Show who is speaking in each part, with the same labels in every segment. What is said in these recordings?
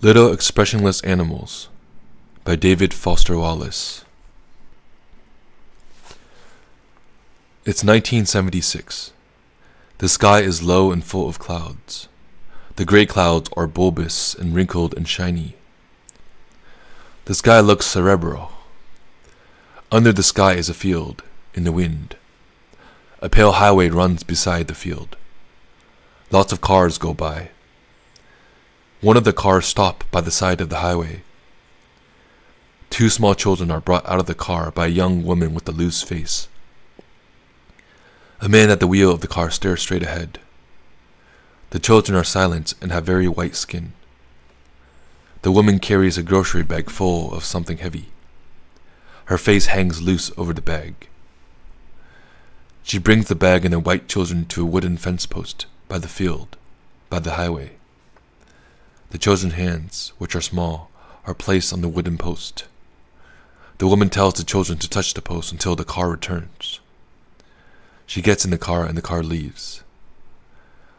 Speaker 1: Little Expressionless Animals by David Foster Wallace. It's 1976. The sky is low and full of clouds. The gray clouds are bulbous and wrinkled and shiny. The sky looks cerebral. Under the sky is a field, in the wind. A pale highway runs beside the field. Lots of cars go by. One of the cars stop by the side of the highway. Two small children are brought out of the car by a young woman with a loose face. A man at the wheel of the car stares straight ahead. The children are silent and have very white skin. The woman carries a grocery bag full of something heavy. Her face hangs loose over the bag. She brings the bag and the white children to a wooden fence post by the field, by the highway. The children's hands, which are small, are placed on the wooden post. The woman tells the children to touch the post until the car returns. She gets in the car and the car leaves.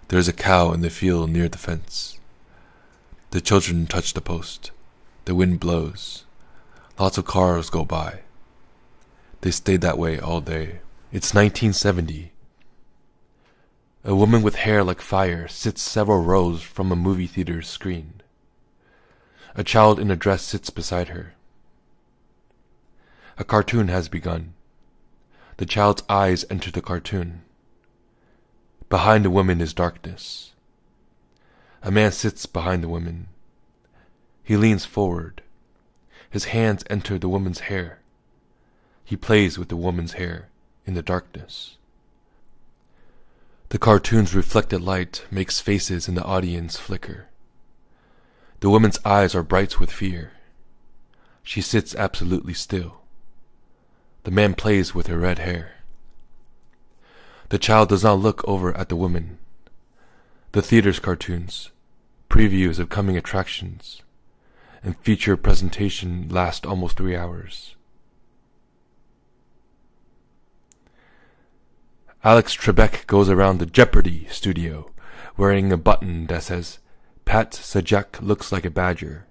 Speaker 1: There is a cow in the field near the fence. The children touch the post. The wind blows. Lots of cars go by. They stayed that way all day. It's 1970. A woman with hair like fire sits several rows from a movie theater's screen. A child in a dress sits beside her. A cartoon has begun. The child's eyes enter the cartoon. Behind the woman is darkness. A man sits behind the woman. He leans forward. His hands enter the woman's hair. He plays with the woman's hair in the darkness. The cartoon's reflected light makes faces in the audience flicker. The woman's eyes are bright with fear. She sits absolutely still. The man plays with her red hair. The child does not look over at the woman. The theater's cartoons, previews of coming attractions, and feature presentation last almost three hours. Alex Trebek goes around the Jeopardy studio wearing a button that says, Pat Sajak looks like a badger.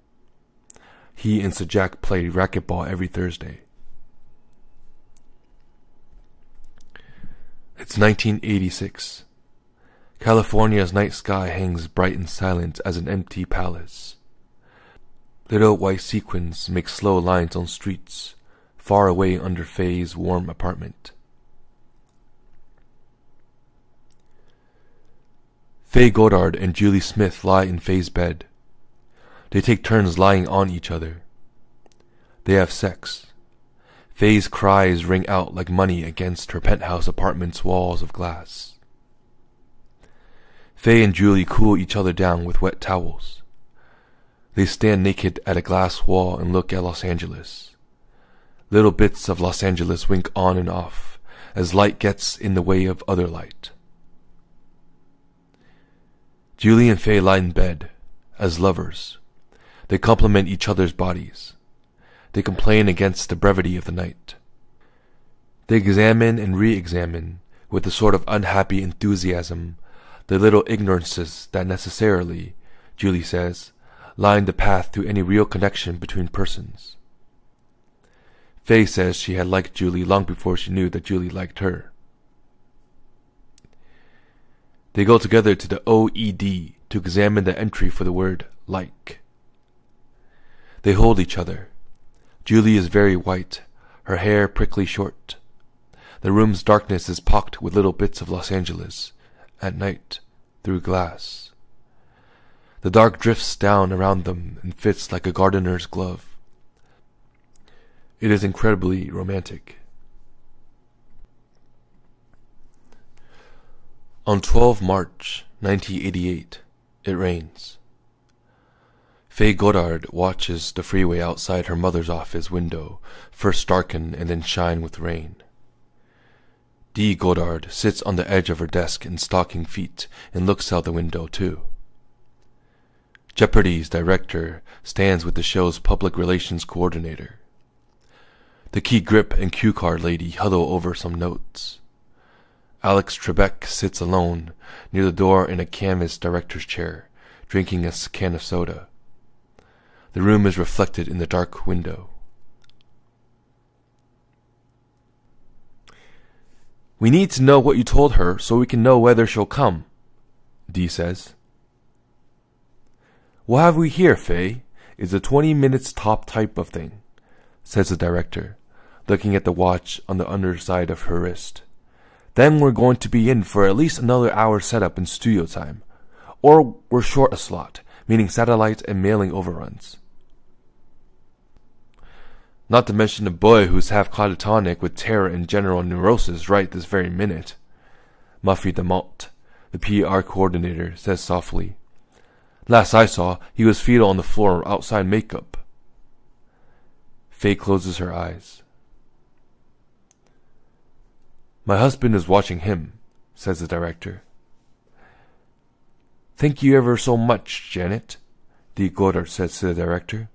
Speaker 1: He and Sajak play racquetball every Thursday. It's 1986. California's night sky hangs bright and silent as an empty palace. Little white sequins make slow lines on streets, far away under Faye's warm apartment. Faye Goddard and Julie Smith lie in Faye's bed. They take turns lying on each other. They have sex. Faye's cries ring out like money against her penthouse apartment's walls of glass. Faye and Julie cool each other down with wet towels. They stand naked at a glass wall and look at Los Angeles. Little bits of Los Angeles wink on and off as light gets in the way of other light. Julie and Faye lie in bed, as lovers. They compliment each other's bodies. They complain against the brevity of the night. They examine and re-examine, with a sort of unhappy enthusiasm, the little ignorances that necessarily, Julie says, line the path to any real connection between persons. Faye says she had liked Julie long before she knew that Julie liked her. They go together to the OED to examine the entry for the word like. They hold each other. Julie is very white, her hair prickly short. The room's darkness is pocked with little bits of Los Angeles, at night, through glass. The dark drifts down around them and fits like a gardener's glove. It is incredibly romantic. On 12 March 1988, it rains. Faye Goddard watches the freeway outside her mother's office window first darken and then shine with rain. Dee Goddard sits on the edge of her desk in stocking feet and looks out the window too. Jeopardy's director stands with the show's public relations coordinator. The key grip and cue card lady huddle over some notes. Alex Trebek sits alone near the door in a canvas director's chair, drinking a can of soda. The room is reflected in the dark window. We need to know what you told her so we can know whether she'll come, Dee says. What have we here, Faye? Is a 20 minutes top type of thing, says the director, looking at the watch on the underside of her wrist. Then we're going to be in for at least another hour setup in studio time. Or we're short a slot, meaning satellites and mailing overruns. Not to mention a boy who's half catatonic with terror and general neurosis right this very minute. Muffy DeMott, the PR coordinator, says softly. Last I saw, he was fetal on the floor outside makeup. Faye closes her eyes. My husband is watching him, says the director. Thank you ever so much, Janet, Dee Goddard says to the director.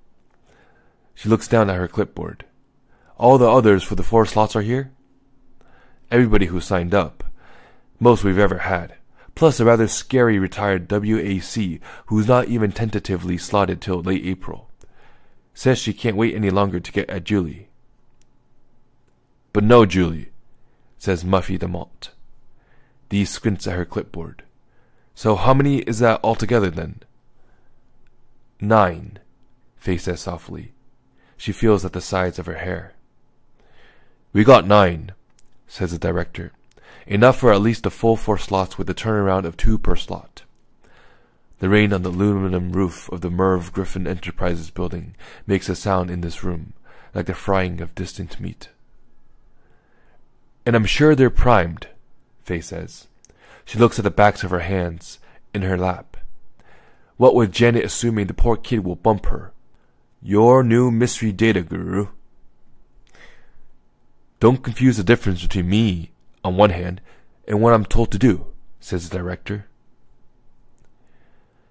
Speaker 1: She looks down at her clipboard. All the others for the four slots are here? Everybody who signed up. Most we've ever had. Plus a rather scary retired WAC who's not even tentatively slotted till late April. Says she can't wait any longer to get at Julie. But no, Julie, says Muffy DeMott. Dee squints at her clipboard. So how many is that altogether then? Nine, Faye says softly. She feels at the sides of her hair. We got nine, says the director. Enough for at least the full four slots with a turnaround of two per slot. The rain on the aluminum roof of the Merv Griffin Enterprises building makes a sound in this room, like the frying of distant meat. And I'm sure they're primed, Faye says. She looks at the backs of her hands in her lap. What with Janet assuming the poor kid will bump her, your new mystery data guru. Don't confuse the difference between me, on one hand, and what I'm told to do, says the director.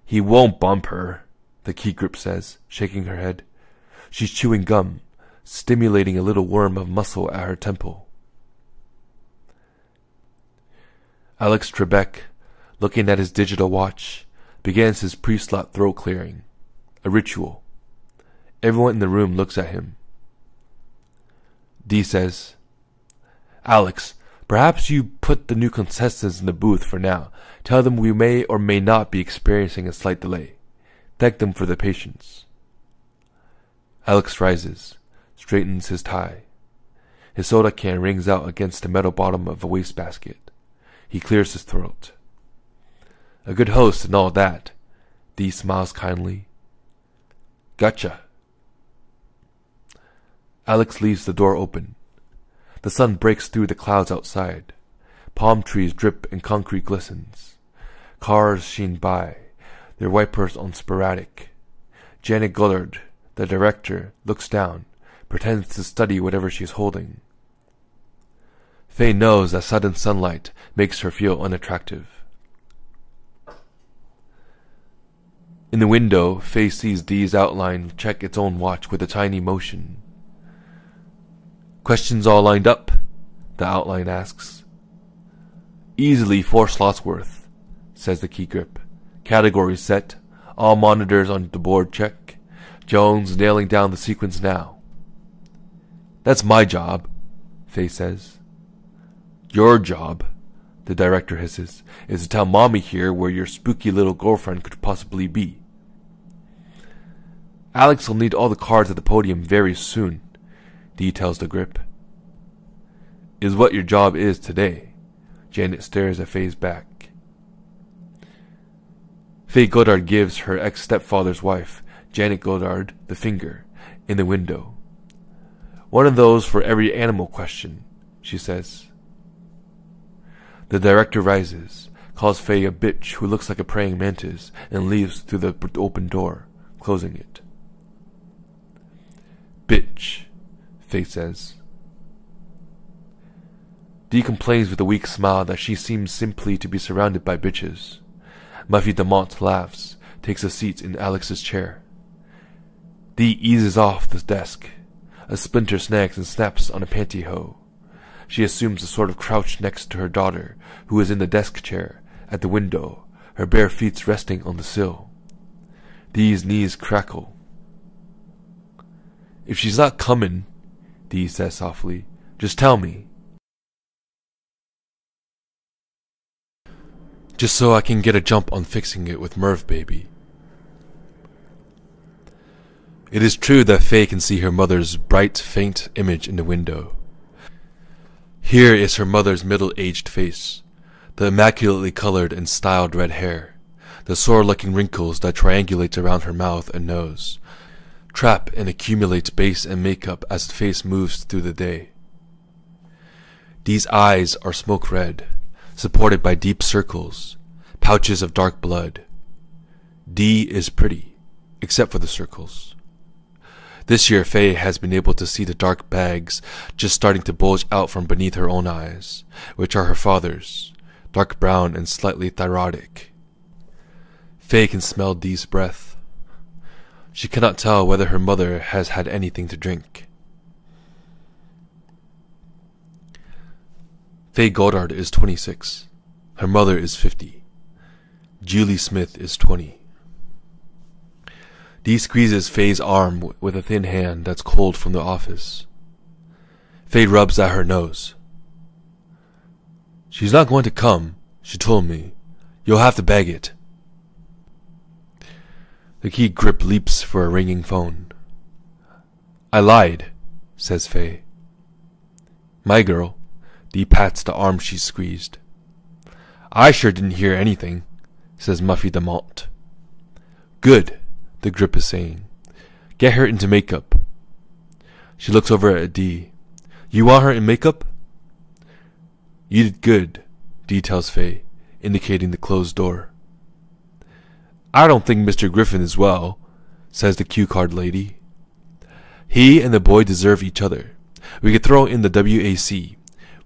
Speaker 1: He won't bump her, the key grip says, shaking her head. She's chewing gum, stimulating a little worm of muscle at her temple. Alex Trebek, looking at his digital watch, begins his pre-slot throat clearing, a ritual Everyone in the room looks at him. Dee says, Alex, perhaps you put the new contestants in the booth for now. Tell them we may or may not be experiencing a slight delay. Thank them for their patience. Alex rises, straightens his tie. His soda can rings out against the metal bottom of a wastebasket. He clears his throat. A good host and all that. Dee smiles kindly. Gotcha. Alex leaves the door open. The sun breaks through the clouds outside. Palm trees drip and concrete glistens. Cars sheen by, their wipers on sporadic. Janet Goddard, the director, looks down, pretends to study whatever she is holding. Faye knows that sudden sunlight makes her feel unattractive. In the window, Faye sees Dee's outline check its own watch with a tiny motion. Questions all lined up? The outline asks. Easily four slots worth, says the key grip. Categories set. All monitors on the board check. Jones nailing down the sequence now. That's my job, Faye says. Your job, the director hisses, is to tell Mommy here where your spooky little girlfriend could possibly be. Alex will need all the cards at the podium very soon, details the grip. Is what your job is today. Janet stares at Faye's back. Faye Goddard gives her ex stepfather's wife, Janet Goddard, the finger, in the window. One of those for every animal question, she says. The director rises, calls Faye a bitch who looks like a praying mantis, and leaves through the open door, closing it. Bitch, Faye says. Dee complains with a weak smile that she seems simply to be surrounded by bitches. Muffy DeMott laughs, takes a seat in Alex's chair. Dee eases off the desk. A splinter snags and snaps on a pantyhose. She assumes a sort of crouch next to her daughter, who is in the desk chair, at the window, her bare feet resting on the sill. Dee's knees crackle. If she's not comin', Dee says softly, just tell me. Just so I can get a jump on fixing it with Merv, baby. It is true that Faye can see her mother's bright, faint image in the window. Here is her mother's middle-aged face, the immaculately colored and styled red hair, the sore-looking wrinkles that triangulate around her mouth and nose, trap and accumulate base and makeup as the face moves through the day. These eyes are smoke red, supported by deep circles, pouches of dark blood. Dee is pretty, except for the circles. This year, Faye has been able to see the dark bags just starting to bulge out from beneath her own eyes, which are her father's, dark brown and slightly thyroidic. Faye can smell Dee's breath. She cannot tell whether her mother has had anything to drink. Faye Goddard is 26. Her mother is 50. Julie Smith is 20. Dee squeezes Faye's arm with a thin hand that's cold from the office. Faye rubs at her nose. She's not going to come, she told me. You'll have to beg it. The key grip leaps for a ringing phone. I lied, says Faye. My girl. Dee pats the arm she squeezed. I sure didn't hear anything, says Muffy Malt. Good, the grip is saying. Get her into makeup. She looks over at Dee. You want her in makeup? You did good, Dee tells Faye, indicating the closed door. I don't think Mr. Griffin is well, says the cue card lady. He and the boy deserve each other. We could throw in the WAC.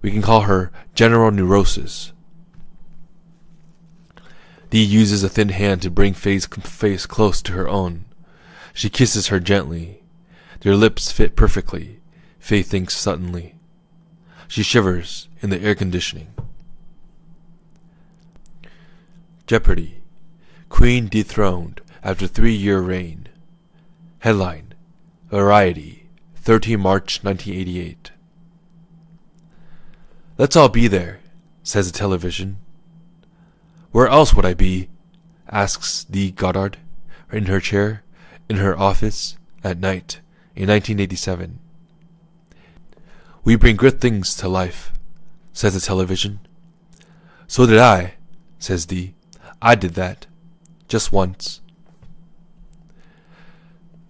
Speaker 1: We can call her General Neurosis. Dee uses a thin hand to bring Faye's face close to her own. She kisses her gently. Their lips fit perfectly, Faye thinks suddenly. She shivers in the air conditioning. Jeopardy! Queen dethroned after three-year reign. Headline: Variety, 13 March 1988. Let's all be there, says the television. Where else would I be? asks Dee Goddard, in her chair, in her office, at night, in 1987. We bring good things to life, says the television. So did I, says Dee. I did that. Just once.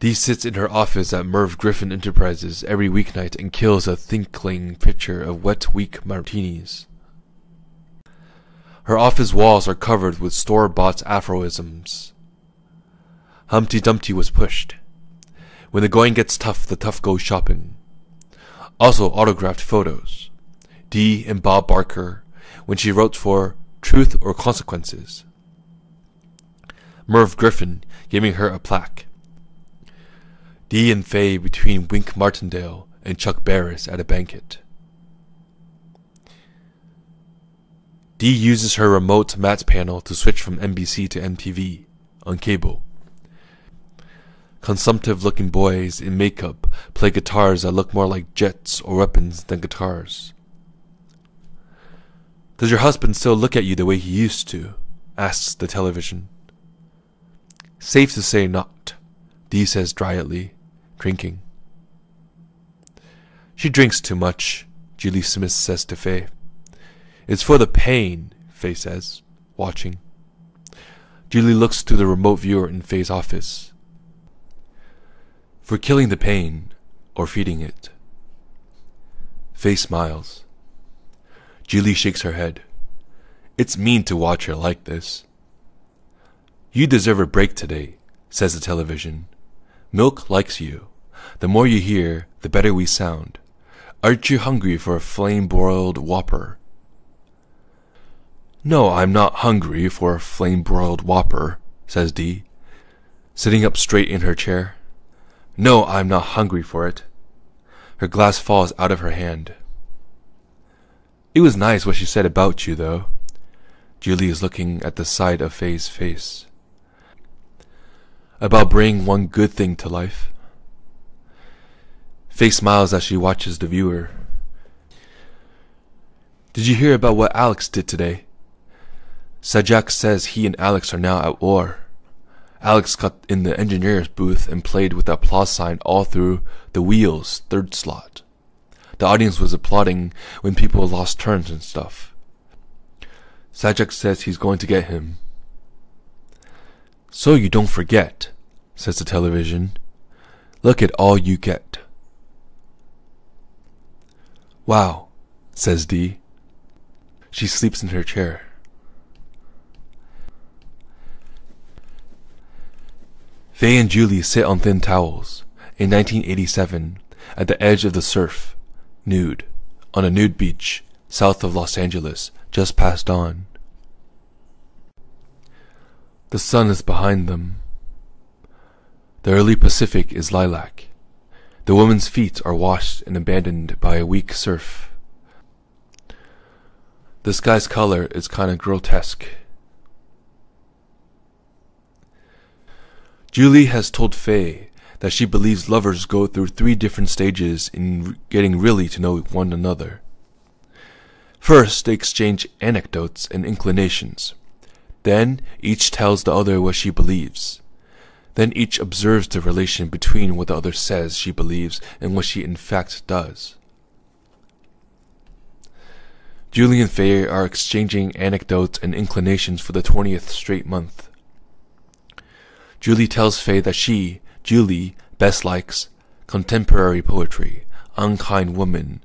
Speaker 1: Dee sits in her office at Merv Griffin Enterprises every weeknight and kills a thinkling pitcher of wet weak martinis. Her office walls are covered with store-bought aphorisms. Humpty Dumpty was pushed. When the going gets tough, the tough go shopping. Also autographed photos. Dee and Bob Barker when she wrote for Truth or Consequences. Merv Griffin giving her a plaque. Dee and Faye between Wink Martindale and Chuck Barris at a banquet. Dee uses her remote mat panel to switch from NBC to MTV on cable. Consumptive looking boys in makeup play guitars that look more like jets or weapons than guitars. Does your husband still look at you the way he used to? asks the television. Safe to say not, Dee says dryly, drinking. She drinks too much, Julie Smith says to Faye. It's for the pain, Faye says, watching. Julie looks to the remote viewer in Faye's office. For killing the pain or feeding it. Faye smiles. Julie shakes her head. It's mean to watch her like this. You deserve a break today, says the television. Milk likes you. The more you hear, the better we sound. Aren't you hungry for a flame broiled whopper? No, I'm not hungry for a flame broiled whopper, says Dee, sitting up straight in her chair. No, I'm not hungry for it. Her glass falls out of her hand. It was nice what she said about you, though. Julie is looking at the side of Faye's face. About bringing one good thing to life. Faye smiles as she watches the viewer. Did you hear about what Alex did today? Sajak says he and Alex are now at war. Alex got in the engineer's booth and played with the applause sign all through the wheels third slot. The audience was applauding when people lost turns and stuff. Sajak says he's going to get him. So you don't forget, says the television. Look at all you get. Wow, says Dee. She sleeps in her chair. Faye and Julie sit on thin towels in 1987 at the edge of the surf, nude, on a nude beach south of Los Angeles, just past dawn. The sun is behind them. The early Pacific is lilac. The woman's feet are washed and abandoned by a weak surf. The sky's color is kind of grotesque. Julie has told Faye that she believes lovers go through three different stages in getting really to know one another. First, they exchange anecdotes and inclinations. Then, each tells the other what she believes. Then each observes the relation between what the other says she believes and what she in fact does. Julie and Faye are exchanging anecdotes and inclinations for the 20th straight month. Julie tells Faye that she, Julie, best likes contemporary poetry, unkind women,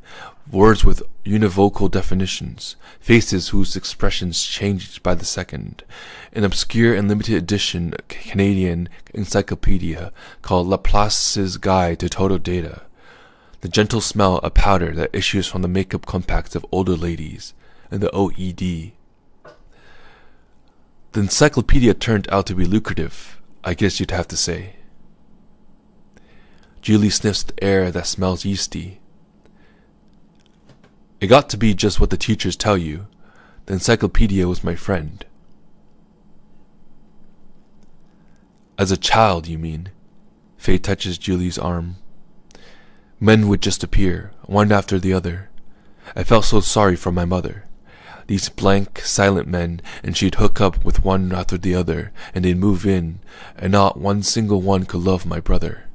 Speaker 1: words with univocal definitions, faces whose expressions change by the second, an obscure and limited edition Canadian encyclopedia called Laplace's Guide to Total Data, the gentle smell of powder that issues from the makeup compacts of older ladies, and the OED. The encyclopedia turned out to be lucrative, I guess you'd have to say. Julie sniffs the air that smells yeasty. It got to be just what the teachers tell you. The encyclopedia was my friend. As a child, you mean? Faye touches Julie's arm. Men would just appear, one after the other. I felt so sorry for my mother these blank, silent men, and she'd hook up with one after the other, and they'd move in, and not one single one could love my brother.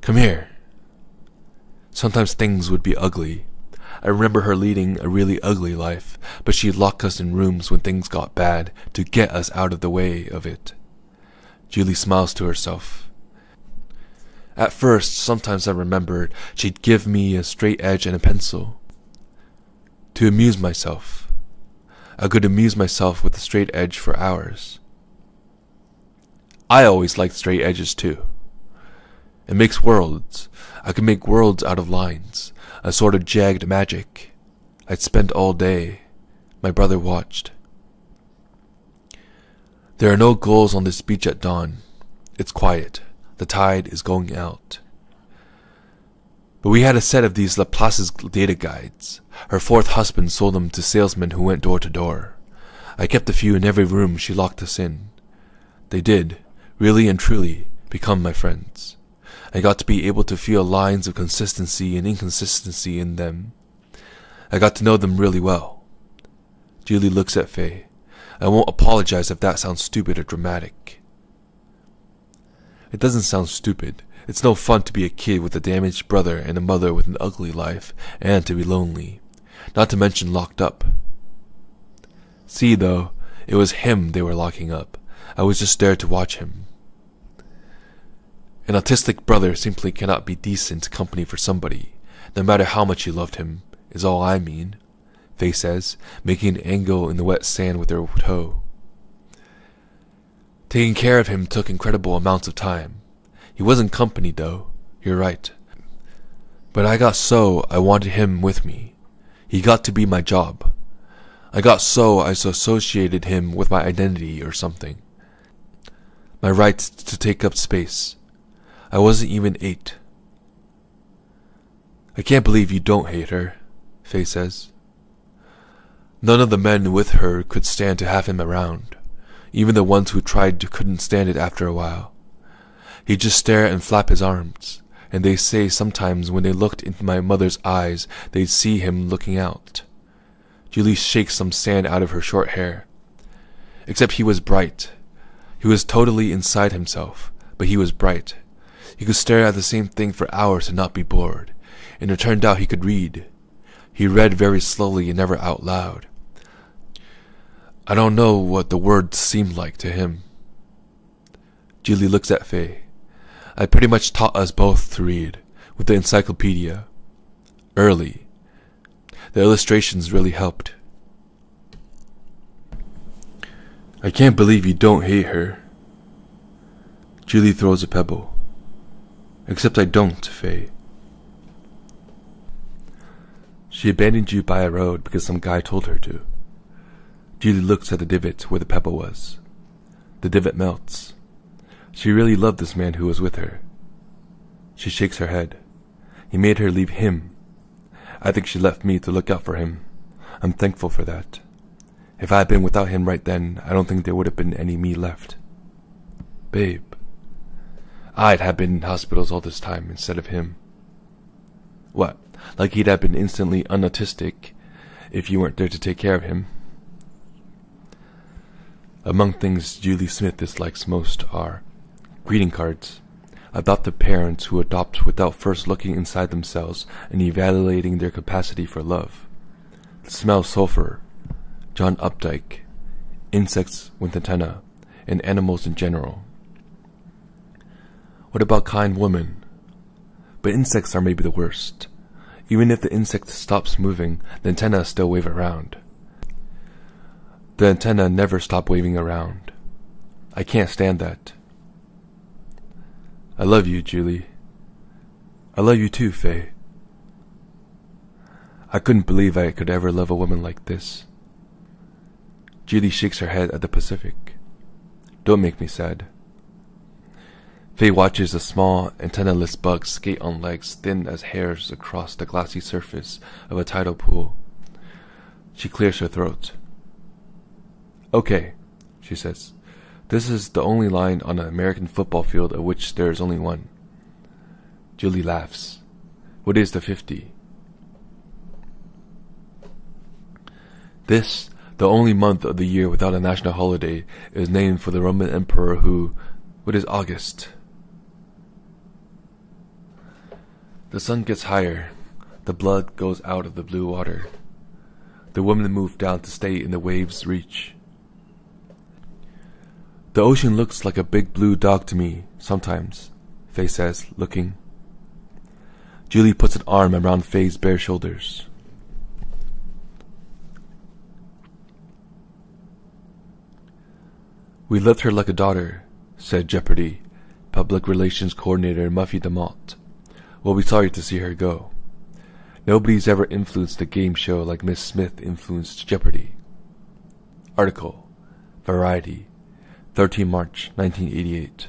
Speaker 1: Come here. Sometimes things would be ugly. I remember her leading a really ugly life, but she'd lock us in rooms when things got bad to get us out of the way of it. Julie smiles to herself. At first, sometimes I remembered she'd give me a straight edge and a pencil to amuse myself. I could amuse myself with a straight edge for hours. I always liked straight edges too. It makes worlds. I could make worlds out of lines, a sort of jagged magic. I'd spend all day. My brother watched. There are no gulls on this beach at dawn. It's quiet. The tide is going out. But we had a set of these Laplace's data guides. Her fourth husband sold them to salesmen who went door to door. I kept a few in every room she locked us in. They did, really and truly, become my friends. I got to be able to feel lines of consistency and inconsistency in them. I got to know them really well. Julie looks at Faye. I won't apologize if that sounds stupid or dramatic. It doesn't sound stupid. It's no fun to be a kid with a damaged brother and a mother with an ugly life, and to be lonely, not to mention locked up. See, though, it was him they were locking up. I was just there to watch him. An autistic brother simply cannot be decent company for somebody, no matter how much you loved him, is all I mean, Faye says, making an angle in the wet sand with her toe. Taking care of him took incredible amounts of time. He wasn't company, though. You're right. But I got so I wanted him with me. He got to be my job. I got so I associated him with my identity or something. My right to take up space. I wasn't even eight. I can't believe you don't hate her, Faye says. None of the men with her could stand to have him around. Even the ones who tried couldn't stand it after a while. He'd just stare and flap his arms, and they say sometimes when they looked into my mother's eyes, they'd see him looking out. Julie shakes some sand out of her short hair. Except he was bright. He was totally inside himself, but he was bright. He could stare at the same thing for hours and not be bored, and it turned out he could read. He read very slowly and never out loud. I don't know what the words seemed like to him. Julie looks at Faye. I pretty much taught us both to read, with the encyclopedia. Early. The illustrations really helped. I can't believe you don't hate her. Julie throws a pebble. Except I don't, Faye. She abandoned you by a road because some guy told her to. Julie looks at the divot where the pebble was. The divot melts. She really loved this man who was with her. She shakes her head. He made her leave him. I think she left me to look out for him. I'm thankful for that. If I had been without him right then, I don't think there would have been any me left. Babe. I'd have been in hospitals all this time instead of him. What? Like he'd have been instantly unautistic if you weren't there to take care of him. Among things Julie Smith dislikes most are Greeting cards. Adoptive parents who adopt without first looking inside themselves and evaluating their capacity for love. Smell sulfur. John Updike. Insects with antenna. And animals in general. What about kind women? But insects are maybe the worst. Even if the insect stops moving, the antenna still wave around. The antenna never stop waving around. I can't stand that. I love you, Julie. I love you too, Faye. I couldn't believe I could ever love a woman like this. Julie shakes her head at the Pacific. Don't make me sad. Faye watches a small, antennaless bug skate on legs thin as hairs across the glassy surface of a tidal pool. She clears her throat. Okay, she says. This is the only line on an American football field of which there is only one. Julie laughs. What is the 50? This, the only month of the year without a national holiday, is named for the Roman emperor who. What is August? The sun gets higher. The blood goes out of the blue water. The women move down to stay in the wave's reach. The ocean looks like a big blue dog to me, sometimes, Faye says, looking. Julie puts an arm around Faye's bare shoulders. We loved her like a daughter, said Jeopardy! Public Relations Coordinator Muffy DeMott. We'll be sorry to see her go. Nobody's ever influenced a game show like Miss Smith influenced Jeopardy! Article Variety 13 March 1988.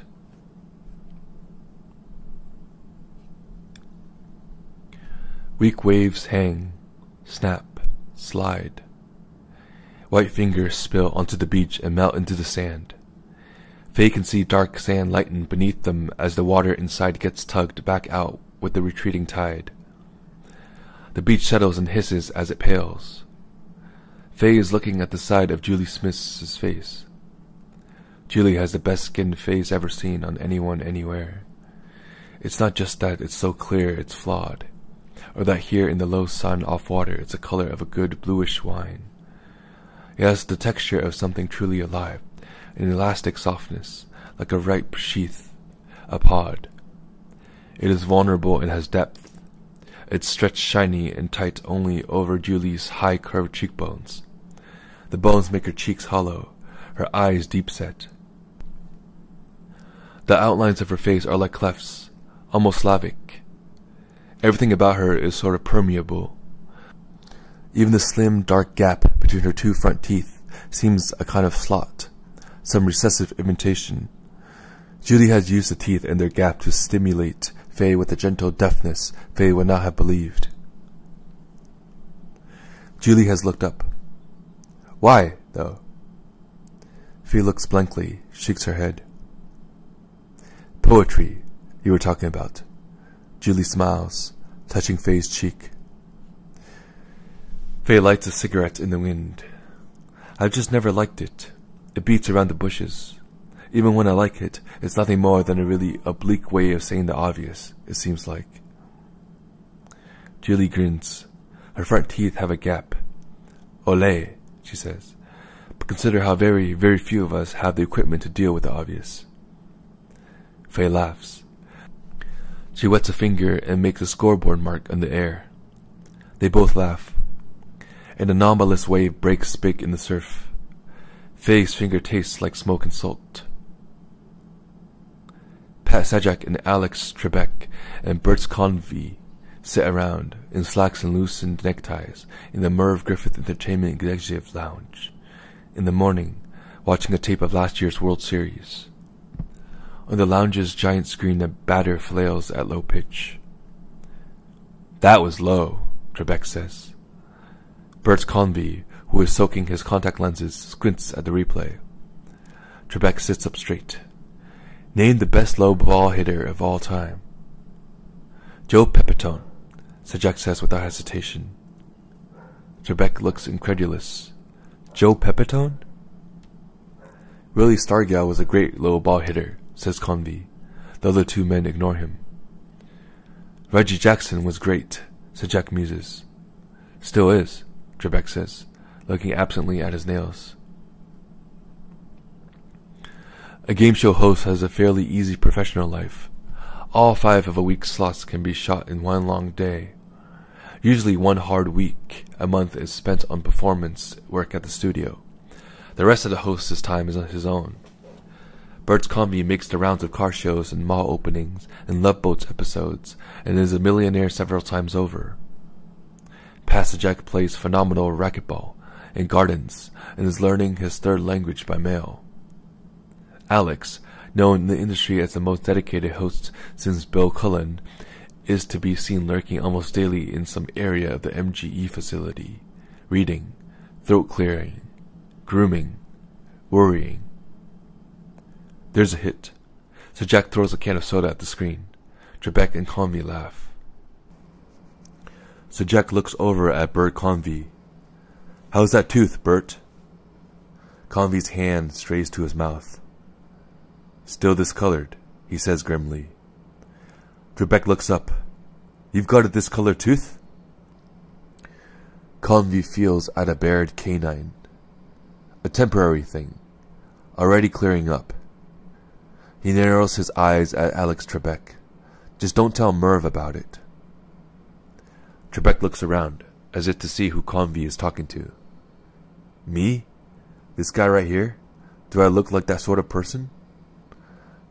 Speaker 1: Weak waves hang, snap, slide. White fingers spill onto the beach and melt into the sand. Faye can see dark sand lighten beneath them as the water inside gets tugged back out with the retreating tide. The beach settles and hisses as it pales. Faye is looking at the side of Julie Smith's face. Julie has the best skinned face ever seen on anyone anywhere. It's not just that it's so clear it's flawed, or that here in the low sun off water it's the color of a good bluish wine. It has the texture of something truly alive, an elastic softness, like a ripe sheath, a pod. It is vulnerable and has depth. It's stretched shiny and tight only over Julie's high curved cheekbones. The bones make her cheeks hollow, her eyes deep set. The outlines of her face are like clefts, almost Slavic. Everything about her is sort of permeable. Even the slim, dark gap between her two front teeth seems a kind of slot, some recessive imitation. Julie has used the teeth and their gap to stimulate Faye with a gentle deftness Faye would not have believed. Julie has looked up. Why, though? Faye looks blankly, shakes her head. Poetry, you were talking about. Julie smiles, touching Faye's cheek. Faye lights a cigarette in the wind. I've just never liked it. It beats around the bushes. Even when I like it, it's nothing more than a really oblique way of saying the obvious, it seems like. Julie grins. Her front teeth have a gap. Ole, she says. But consider how very, very few of us have the equipment to deal with the obvious. Faye laughs. She wets a finger and makes a scoreboard mark in the air. They both laugh. An anomalous wave breaks big in the surf. Faye's finger tastes like smoke and salt. Pat Sajak and Alex Trebek and Bert Convy sit around in slacks and loosened neckties in the Merv Griffin Entertainment Executive Lounge in the morning, watching a tape of last year's World Series. On the lounge's giant screen, a batter flails at low pitch. That was low, Trebek says. Bert Convy, who is soaking his contact lenses, squints at the replay. Trebek sits up straight. Named the best low ball hitter of all time. Joe Pepitone, Sajak says without hesitation. Trebek looks incredulous. Joe Pepitone? Willie Stargell was a great low ball hitter, says Convy. The other two men ignore him. Reggie Jackson was great, Sajak muses. Still is. Trebek says, looking absently at his nails. A game show host has a fairly easy professional life. All five of a week's slots can be shot in one long day. Usually one hard week a month is spent on performance work at the studio. The rest of the host's time is his own. Bert's Convy makes the rounds of car shows and mall openings and Love Boats episodes and is a millionaire several times over. Pat Sajak plays phenomenal racquetball in gardens and is learning his third language by mail. Alex, known in the industry as the most dedicated host since Bill Cullen, is to be seen lurking almost daily in some area of the MGE facility, reading, throat clearing, grooming, worrying. There's a hit. Sajak throws a can of soda at the screen. Trebek and Convy laugh. Sajak looks over at Bert Convy. How's that tooth, Bert? Convy's hand strays to his mouth. Still discolored, he says grimly. Trebek looks up. You've got a discolored tooth? Convy feels at a bared canine. A temporary thing, already clearing up. He narrows his eyes at Alex Trebek. Just don't tell Merv about it. Trebek looks around, as if to see who Convy is talking to. Me? This guy right here? Do I look like that sort of person?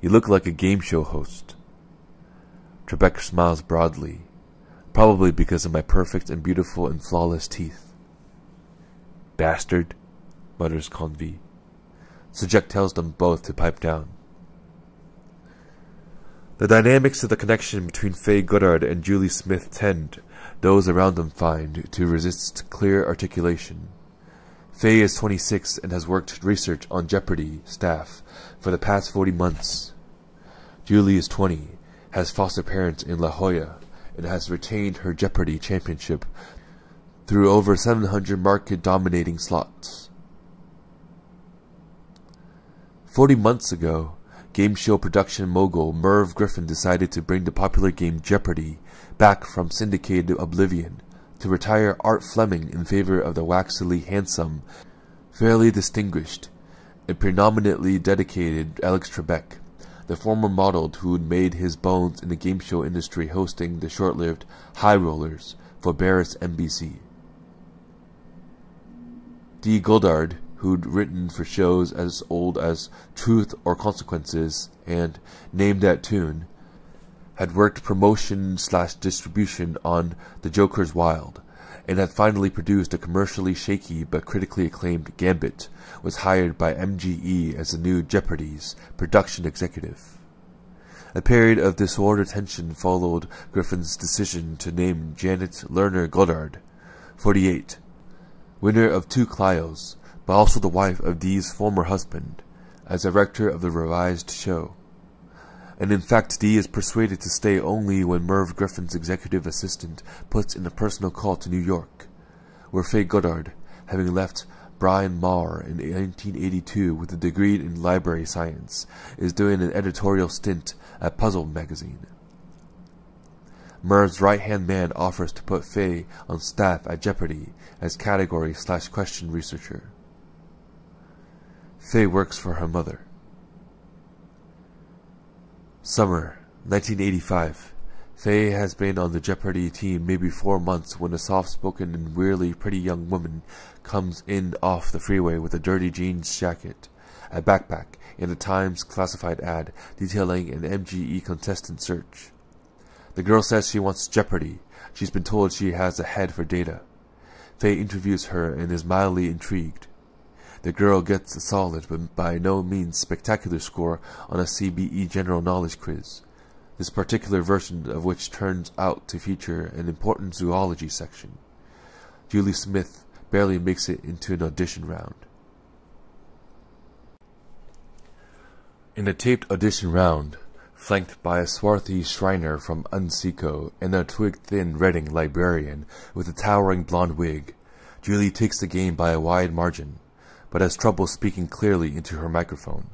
Speaker 1: You look like a game show host. Trebek smiles broadly, probably because of my perfect and beautiful and flawless teeth. Bastard, mutters Convy. Sajak tells them both to pipe down. The dynamics of the connection between Faye Goddard and Julie Smith tend, those around them find, to resist clear articulation. Faye is 26 and has worked research on Jeopardy staff for the past 40 months. Julie is 20, has foster parents in La Jolla, and has retained her Jeopardy championship through over 700 market dominating slots. 40 months ago, game show production mogul Merv Griffin decided to bring the popular game Jeopardy! back from syndicated oblivion to retire Art Fleming in favor of the waxily handsome, fairly distinguished, and predominantly dedicated Alex Trebek, the former model who'd made his bones in the game show industry hosting the short-lived High Rollers for Barris NBC. Dee Goddard, who'd written for shows as old as Truth or Consequences and Name That Tune, had worked promotion slash distribution on The Joker's Wild, and had finally produced a commercially shaky but critically acclaimed Gambit, was hired by MGE as the new Jeopardy's production executive. A period of disordered tension followed Griffin's decision to name Janet Lerner Goddard, 48, winner of two Clios, but also the wife of Dee's former husband, as director of the revised show. and in fact Dee is persuaded to stay only when Merv Griffin's executive assistant puts in a personal call to New York, where Faye Goddard, having left Bryn Mawr in 1982 with a degree in library science, is doing an editorial stint at Puzzle magazine. Merv's right-hand man offers to put Faye on staff at Jeopardy as category slash question researcher. Faye works for her mother. Summer 1985. Faye has been on the Jeopardy team maybe four months when a soft-spoken and weirdly pretty young woman comes in off the freeway with a dirty jeans jacket, a backpack, and a Times classified ad detailing an MGE contestant search. The girl says she wants Jeopardy. She's been told she has a head for data. Faye interviews her and is mildly intrigued. The girl gets a solid but by no means spectacular score on a CBE general knowledge quiz, this particular version of which turns out to feature an important zoology section. Julie Smith barely makes it into an audition round. In a taped audition round, flanked by a swarthy Shriner from Encino and a twig-thin Reading librarian with a towering blonde wig, Julie takes the game by a wide margin but has trouble speaking clearly into her microphone,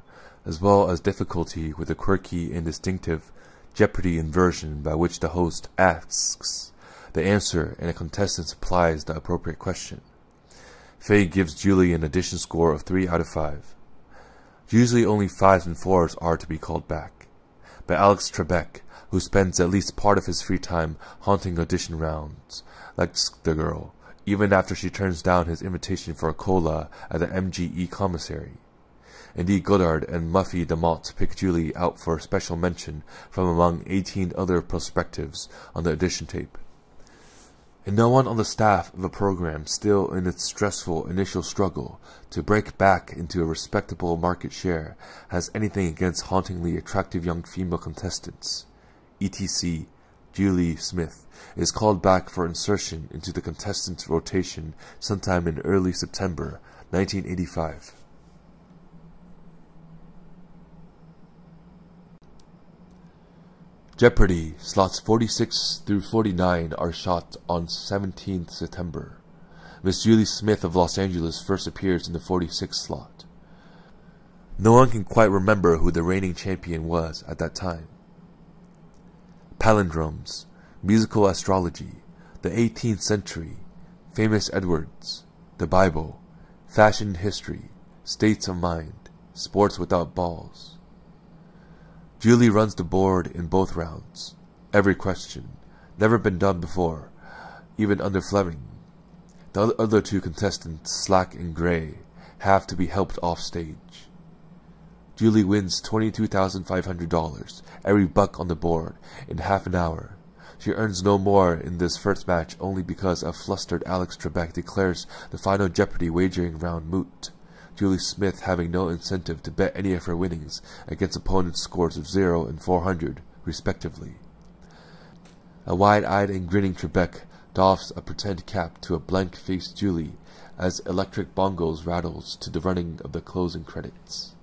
Speaker 1: as well as difficulty with the quirky and distinctive Jeopardy inversion by which the host asks the answer and a contestant supplies the appropriate question. Faye gives Julie an addition score of 3 out of 5. Usually only 5s and 4s are to be called back. But Alex Trebek, who spends at least part of his free time haunting audition rounds, likes the girl, even after she turns down his invitation for a cola at the MGE commissary. Indeed, Goddard and Muffy DeMott pick Julie out for a special mention from among 18 other prospectives on the audition tape. And no one on the staff of the program, still in its stressful initial struggle to break back into a respectable market share, has anything against hauntingly attractive young female contestants. ETC Julie Smith, is called back for insertion into the contestants' rotation sometime in early September 1985. Jeopardy! Slots 46 through 49 are shot on 17th September. Miss Julie Smith of Los Angeles first appears in the 46th slot. No one can quite remember who the reigning champion was at that time palindromes, musical astrology, the 18th century, famous Edwards, the Bible, fashion history, states of mind, sports without balls. Julie runs the board in both rounds. Every question. Never been done before, even under Fleming. The other two contestants, Slack and Gray, have to be helped off stage. Julie wins $22,500, every buck on the board, in half an hour. She earns no more in this first match only because a flustered Alex Trebek declares the final Jeopardy wagering round moot, Julie Smith having no incentive to bet any of her winnings against opponents' scores of 0 and 400, respectively. A wide-eyed and grinning Trebek doffs a pretend cap to a blank-faced Julie as electric bongos rattles to the running of the closing credits.